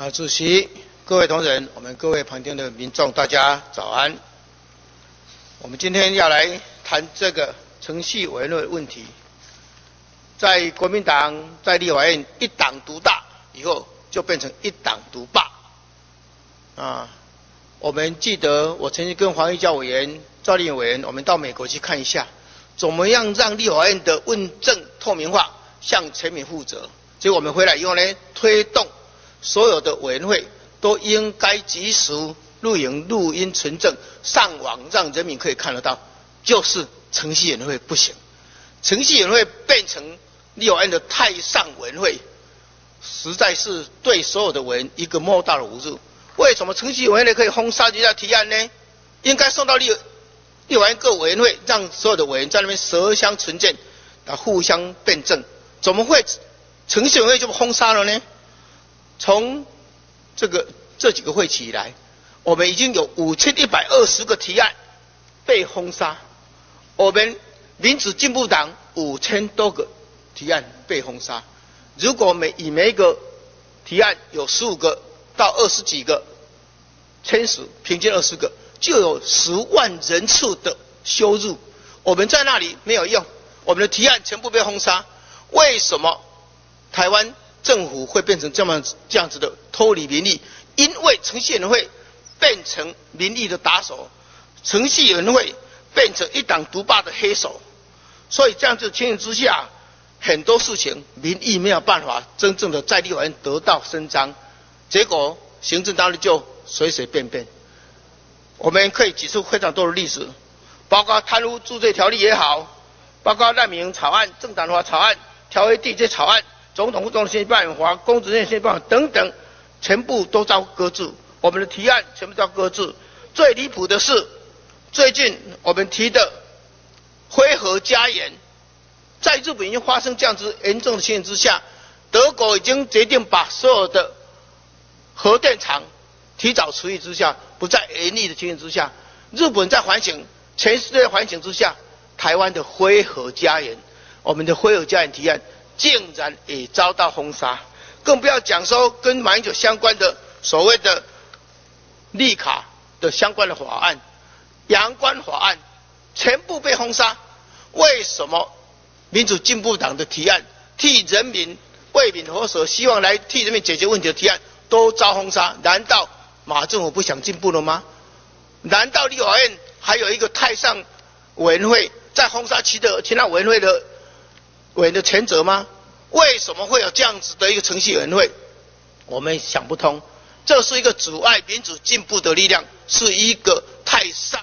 啊，主席，各位同仁，我们各位旁听的民众，大家早安。我们今天要来谈这个程序委员会问题。在国民党在立法院一党独大以后，就变成一党独霸。啊，我们记得我曾经跟黄玉教委员、赵立委员，我们到美国去看一下，怎么样让立法院的问政透明化，向全民负责。所以我们回来以后呢，推动。所有的委员会都应该及时录影、录音、存证上网，让人民可以看得到。就是程序委员会不行，程序委员会变成立法院的太上委员会，实在是对所有的委员一个莫大的侮辱。为什么程序委员会可以轰杀人家提案呢？应该送到立立法院各委员会，让所有的委员在那边舌相存鉴，啊，互相辩证。怎么会程序委员会就轰杀了呢？从这个这几个会期以来，我们已经有五千一百二十个提案被封杀。我们民主进步党五千多个提案被封杀。如果每以每一个提案有十五个到二十几个签署，平均二十个，就有十万人次的羞辱。我们在那里没有用，我们的提案全部被封杀。为什么台湾？政府会变成这么这样子的脱离民意，因为程序委员会变成民意的打手，程序委员会变成一党独霸的黑手，所以这样子情形之下，很多事情民意没有办法真正的在立法院得到伸张，结果行政单位就随随便便。我们可以举出非常多的例子，包括贪污治罪条例也好，包括难民草案、政党法草案、条约缔结草案。总统府中心办法、公职院线办法等等，全部都遭搁置。我们的提案全部遭搁置。最离谱的是，最近我们提的灰核家园，在日本已经发生这样子严重的情形之下，德国已经决定把所有的核电厂提早除役之下，不再严厉的情形之下，日本在反省，全世界反省之下，台湾的灰核家园，我们的灰核家园提案。竟然也遭到封杀，更不要讲说跟马英九相关的所谓的立卡的相关的法案、阳关法案，全部被封杀。为什么民主进步党的提案替人民为民何所希望来替人民解决问题的提案都遭封杀？难道马政府不想进步了吗？难道立法院还有一个太上委员会在封杀其的其他委员会的？委员的全责吗？为什么会有这样子的一个程序委员会？我们想不通，这是一个阻碍民主进步的力量，是一个太上。